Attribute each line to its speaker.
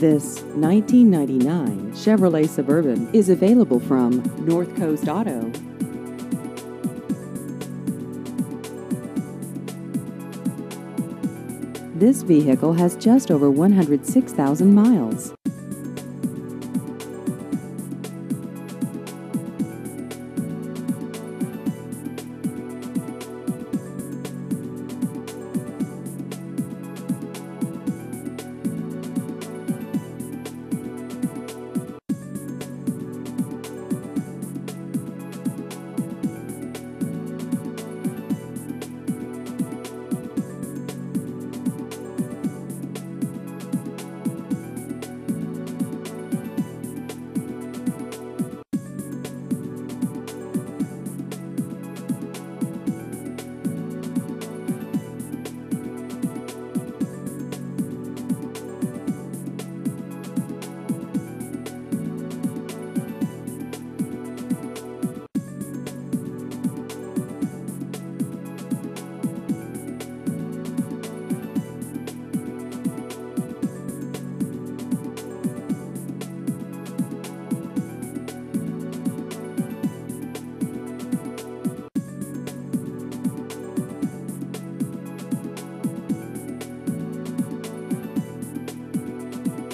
Speaker 1: This 1999 Chevrolet Suburban is available from North Coast Auto. This vehicle has just over 106,000 miles.